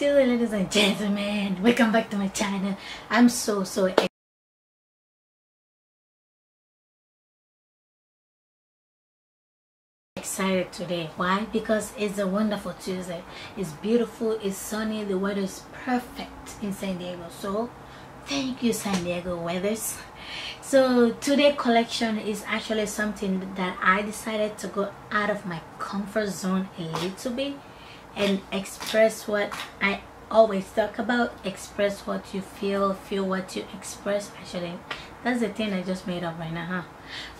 Ladies and gentlemen. Welcome back to my channel. I'm so so excited today. Why? Because it's a wonderful Tuesday. It's beautiful. It's sunny. The weather is perfect in San Diego. So, thank you, San Diego weathers. So today collection is actually something that I decided to go out of my comfort zone a little bit and express what I always talk about express what you feel feel what you express actually that's the thing I just made up right now huh?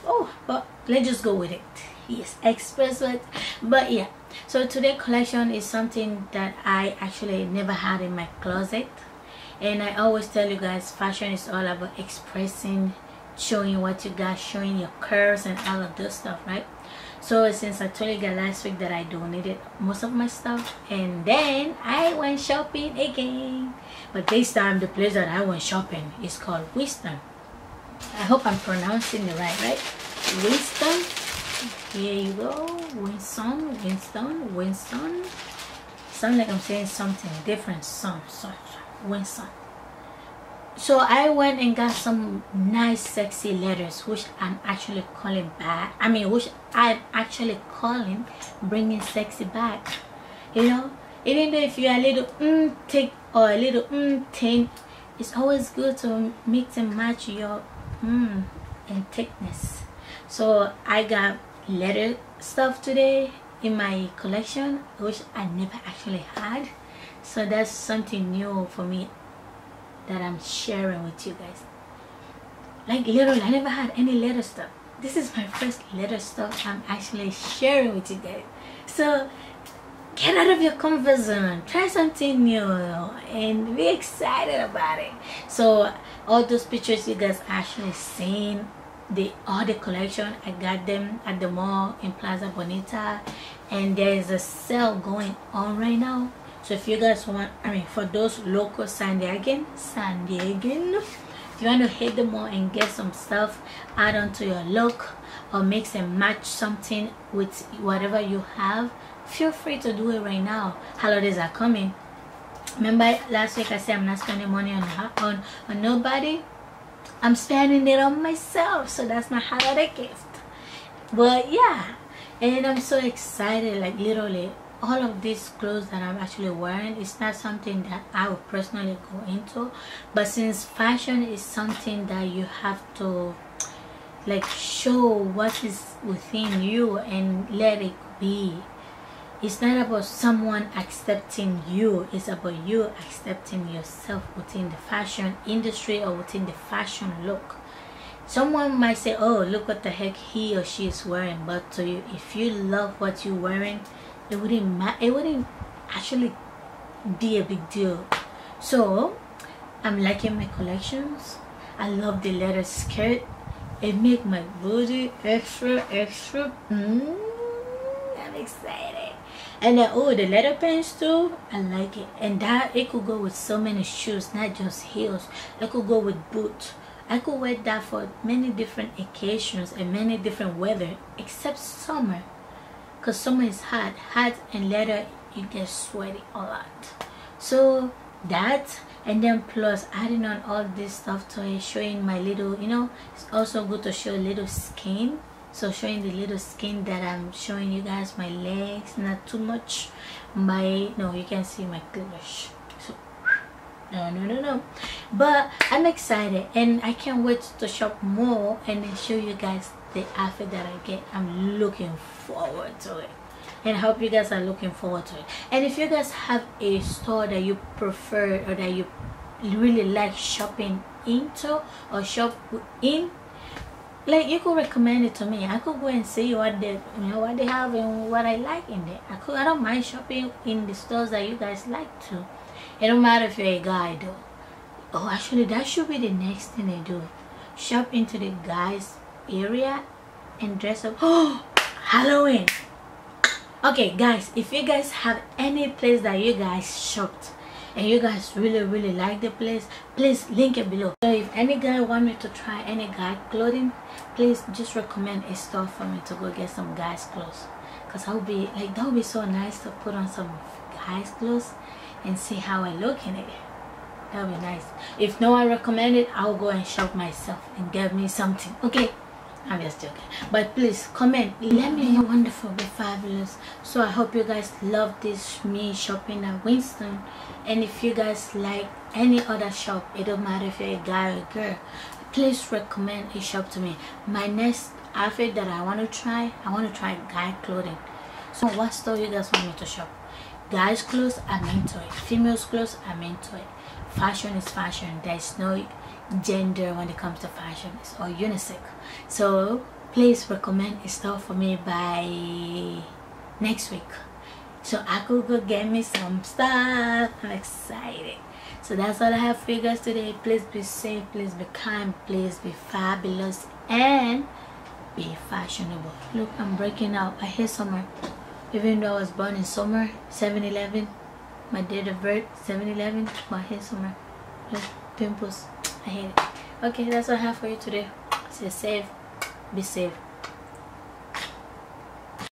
Oh but let's just go with it. Yes express what but yeah. So today collection is something that I actually never had in my closet. And I always tell you guys fashion is all about expressing showing what you got showing your curves and all of this stuff right so since I told you guys last week that I donated most of my stuff and then I went shopping again. But this time the place that I went shopping is called Wisdom. I hope I'm pronouncing it right right? Winston here you go. Winston Winston Winston. Sound like I'm saying something different. Some so, Winston so I went and got some nice sexy letters which I'm actually calling back. I mean which I'm actually calling bringing sexy back. You know even though if you're a little mm thick or a little mm thin it's always good to mix and match your mm and thickness. So I got letter stuff today in my collection which I never actually had. So that's something new for me that I'm sharing with you guys. Like literally, I never had any letter stuff. This is my first letter stuff I'm actually sharing with you guys. So get out of your comfort zone, try something new, and be excited about it. So all those pictures you guys actually seen the all the collection i got them at the mall in plaza bonita and there is a sale going on right now so if you guys want i mean for those local san diegan san diegan if you want to hit the mall and get some stuff add on to your look or mix and match something with whatever you have feel free to do it right now. Holidays are coming. Remember last week i said i'm not spending money on on, on nobody? I'm spending it on myself so that's my holiday gift. But yeah and i'm so excited like literally all of these clothes that I'm actually wearing is not something that I would personally go into. But since fashion is something that you have to like show what is within you and let it be it's not about someone accepting you it's about you accepting yourself within the fashion industry or within the fashion look. Someone might say oh look what the heck he or she is wearing but to you if you love what you're wearing it wouldn't matter it wouldn't actually be a big deal. So i'm liking my collections. I love the leather skirt. It make my booty extra extra mm, i'm excited. And then oh the leather pants too i like it. And that it could go with so many shoes not just heels. It could go with boots. I could wear that for many different occasions and many different weather except summer because summer is hot hot and later you get sweaty a lot. So that and then plus adding on all this stuff to it showing my little you know it's also good to show a little skin. So showing the little skin that i'm showing you guys my legs not too much. My no you can see my cleavage so no no no no. But i'm excited and i can't wait to shop more and then show you guys the outfit that I get I'm looking forward to it. And I hope you guys are looking forward to it. And if you guys have a store that you prefer or that you really like shopping into or shop in like you could recommend it to me. I could go and see what they you know what they have and what I like in there. I could I don't mind shopping in the stores that you guys like to. It don't matter if you're a guy though. Oh actually that should be the next thing they do. Shop into the guys area and dress up. Oh halloween. Okay guys if you guys have any place that you guys shopped and you guys really really like the place please link it below. So if any guy want me to try any guy clothing please just recommend a store for me to go get some guys clothes. Because i'll be like that would be so nice to put on some guys clothes and see how I look in it. That would be nice. If no one recommend it I'll go and shop myself and get me something okay I'm just joking. But please comment. Let me know wonderful be fabulous. So I hope you guys love this me shopping at Winston. And if you guys like any other shop it don't matter if you're a guy or a girl please recommend a shop to me. My next outfit that I want to try I want to try guy clothing. So what store you guys want me to shop? Guys clothes I'm into it. Females clothes I'm into it. Fashion is fashion. There's no gender when it comes to fashion it's all unisex. So please recommend store for me by next week. So I could go get me some stuff. I'm excited. So that's all I have for you guys today. Please be safe please be kind please be fabulous and be fashionable. Look I'm breaking out. I hate summer. Even though I was born in summer 7-Eleven my date of birth 7-Eleven my hair summer. Like pimples I hate it. Okay that's all I have for you today. Stay safe be safe